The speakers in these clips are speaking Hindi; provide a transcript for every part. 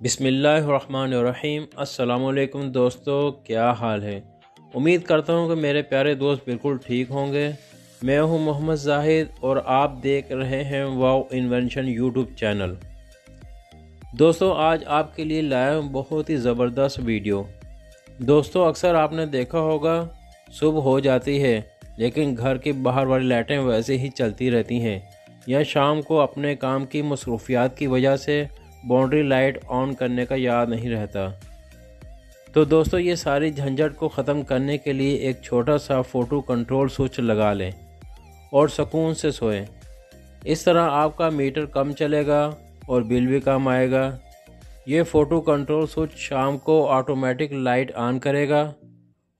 बिसमीम असलकुम दोस्तों, क्या हाल है? उम्मीद करता हूँ कि मेरे प्यारे दोस्त बिल्कुल ठीक होंगे। मैं हूँ मोहम्मद जाहिद और आप देख रहे हैं वाओ इन्वेंशन यूट्यूब चैनल। दोस्तों, आज आपके लिए लाया हूँ बहुत ही ज़बरदस्त वीडियो। दोस्तों, अक्सर आपने देखा होगा, सुबह हो जाती है, लेकिन घर के बाहर वाली लाइटें वैसे ही चलती रहती हैं। या शाम को अपने काम की मसरूफियात की वजह से बाउंड्री लाइट ऑन करने का याद नहीं रहता। तो दोस्तों, ये सारी झंझट को ख़त्म करने के लिए एक छोटा सा फ़ोटो कंट्रोल स्विच लगा लें और सुकून से सोएँ। इस तरह आपका मीटर कम चलेगा और बिल भी कम आएगा। ये फ़ोटो कंट्रोल स्विच शाम को ऑटोमेटिक लाइट ऑन करेगा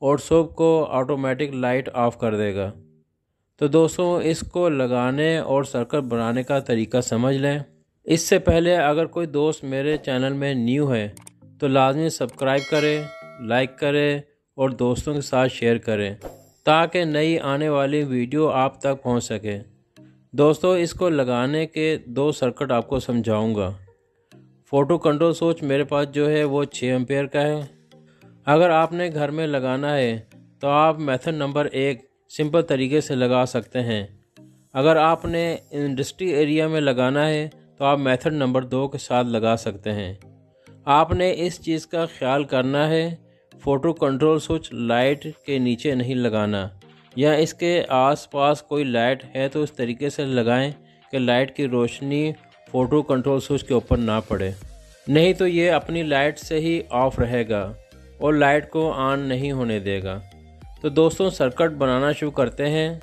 और सुबह को ऑटोमेटिक लाइट ऑफ़ कर देगा। तो दोस्तों, इसको लगाने और सर्कल बनाने का तरीका समझ लें। इससे पहले अगर कोई दोस्त मेरे चैनल में न्यू है तो लाजमी सब्सक्राइब करें, लाइक करें और दोस्तों के साथ शेयर करें, ताकि नई आने वाली वीडियो आप तक पहुँच सके। दोस्तों, इसको लगाने के दो सर्किट आपको समझाऊँगा। फ़ोटो कंट्रोल सोच मेरे पास जो है, वो छः एम्पेयर का है। अगर आपने घर में लगाना है तो आप मेथड नंबर एक सिंपल तरीके से लगा सकते हैं। अगर आपने इंडस्ट्री एरिया में लगाना है तो आप मेथड नंबर दो के साथ लगा सकते हैं। आपने इस चीज़ का ख्याल करना है, फ़ोटो कंट्रोल स्विच लाइट के नीचे नहीं लगाना। या इसके आसपास कोई लाइट है तो इस तरीके से लगाएँ कि लाइट की रोशनी फ़ोटो कंट्रोल स्विच के ऊपर ना पड़े। नहीं तो ये अपनी लाइट से ही ऑफ़ रहेगा और लाइट को ऑन नहीं होने देगा। तो दोस्तों, सर्किट बनाना शुरू करते हैं।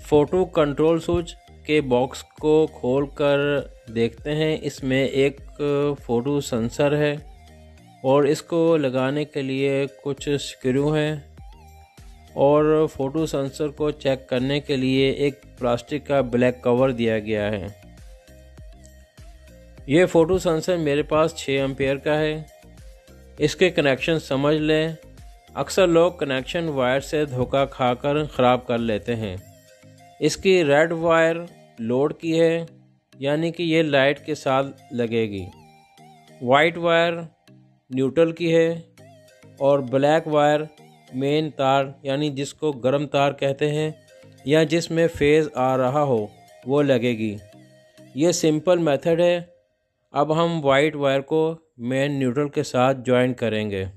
फ़ोटो कंट्रोल स्विच के बॉक्स को खोल कर देखते हैं। इसमें एक फ़ोटो सेंसर है और इसको लगाने के लिए कुछ स्क्रू हैं और फ़ोटो सेंसर को चेक करने के लिए एक प्लास्टिक का ब्लैक कवर दिया गया है। ये फ़ोटो सेंसर मेरे पास 6 एम्पेयर का है। इसके कनेक्शन समझ लें। अक्सर लोग कनेक्शन वायर से धोखा खाकर ख़राब कर लेते हैं। इसकी रेड वायर लोड की है, यानी कि ये लाइट के साथ लगेगी। वाइट वायर न्यूट्रल की है और ब्लैक वायर मेन तार, यानी जिसको गर्म तार कहते हैं, या जिसमें फ़ेज़ आ रहा हो, वो लगेगी। ये सिंपल मेथड है। अब हम वाइट वायर को मेन न्यूट्रल के साथ ज्वाइन करेंगे।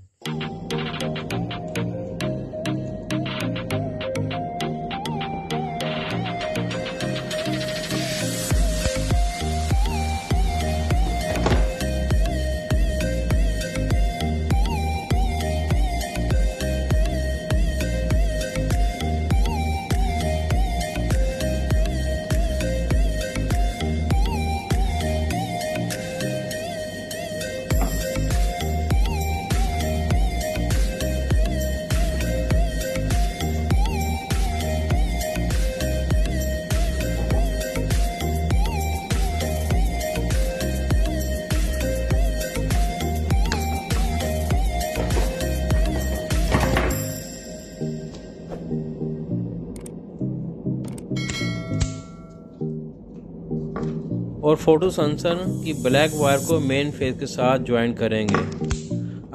और फ़ोटो सेंसर की ब्लैक वायर को मेन फेस के साथ ज्वाइन करेंगे।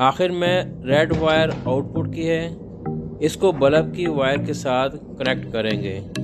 आखिर में रेड वायर आउटपुट की है, इसको बल्ब की वायर के साथ कनेक्ट करेंगे।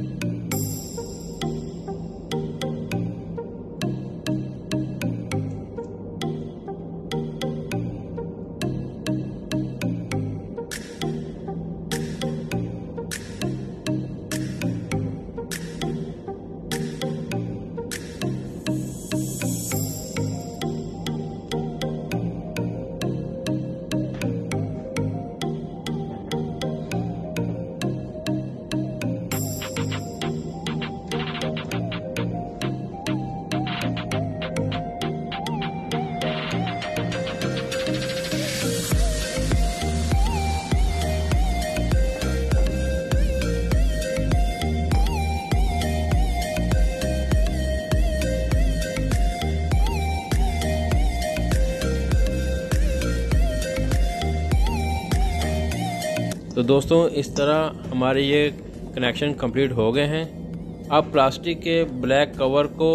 तो दोस्तों, इस तरह हमारे ये कनेक्शन कंप्लीट हो गए हैं। अब प्लास्टिक के ब्लैक कवर को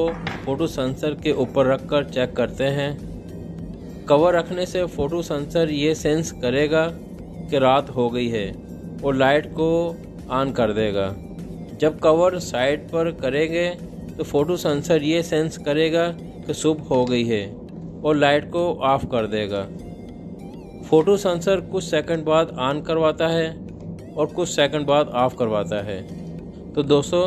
फ़ोटो सेंसर के ऊपर रख कर चेक करते हैं। कवर रखने से फ़ोटो सेंसर ये सेंस करेगा कि रात हो गई है और लाइट को ऑन कर देगा। जब कवर साइड पर करेंगे तो फ़ोटो सेंसर ये सेंस करेगा कि सुबह हो गई है और लाइट को ऑफ़ कर देगा। फ़ोटो सेंसर कुछ सेकंड बाद ऑन करवाता है और कुछ सेकंड बाद ऑफ़ करवाता है। तो दोस्तों,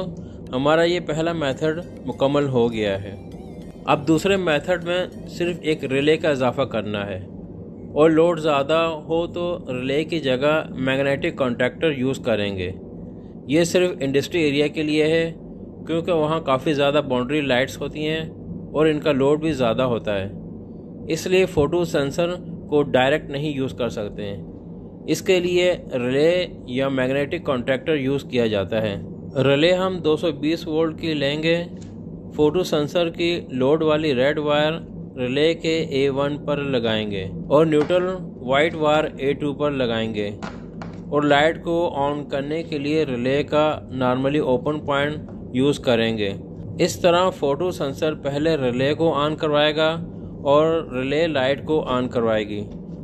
हमारा ये पहला मेथड मुकम्मल हो गया है। अब दूसरे मेथड में सिर्फ़ एक रिले का इजाफा करना है। और लोड ज़्यादा हो तो रिले की जगह मैग्नेटिक कॉन्ट्रैक्टर यूज़ करेंगे। ये सिर्फ़ इंडस्ट्री एरिया के लिए है, क्योंकि वहाँ काफ़ी ज़्यादा बाउंड्री लाइट्स होती हैं और इनका लोड भी ज़्यादा होता है। इसलिए फ़ोटो सेंसर को डायरेक्ट नहीं यूज़ कर सकते हैं। इसके लिए रिले या मैग्नेटिक कॉन्ट्रैक्टर यूज़ किया जाता है। रिले हम 220 वोल्ट की लेंगे। फ़ोटो सेंसर की लोड वाली रेड वायर रिले के ए वन पर लगाएँगे और neutral white wire A two पर लगाएँगे। और लाइट को ऑन करने के लिए रिले का नॉर्मली ओपन पॉइंट यूज़ करेंगे। इस तरह फ़ोटो सेंसर पहले रिले को ऑन करवाएगा। और रिले लाइट को ऑन करवाएगी।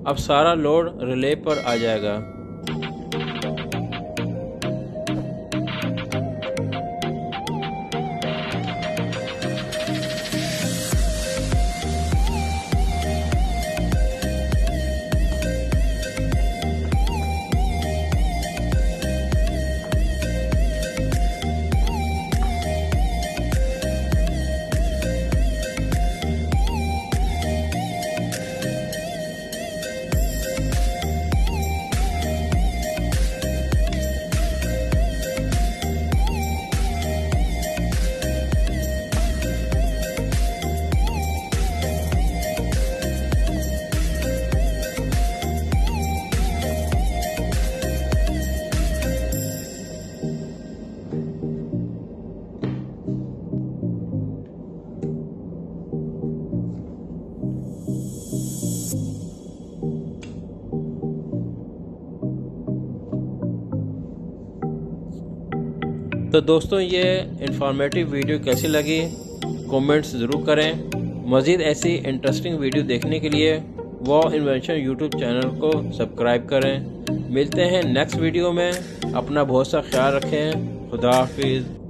अब सारा लोड रिले पर आ जाएगा। तो दोस्तों, ये इन्फॉर्मेटिव वीडियो कैसी लगी? कमेंट्स ज़रूर करें। मज़ीद ऐसी इंटरेस्टिंग वीडियो देखने के लिए वो इन्वेंशन यूट्यूब चैनल को सब्सक्राइब करें। मिलते हैं नेक्स्ट वीडियो में। अपना बहुत सा ख्याल रखें। खुदा हाफिज़।